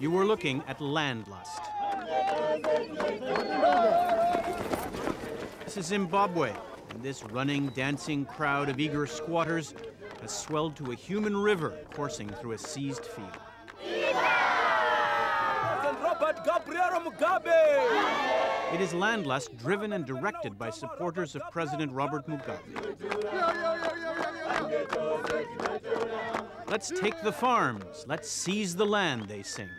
You were looking at Landlust. This is Zimbabwe, and this running, dancing crowd of eager squatters has swelled to a human river coursing through a seized field. Robert Gabriel Mugabe! It is Landlust driven and directed by supporters of President Robert Mugabe. Let's take the farms, let's seize the land, they sing.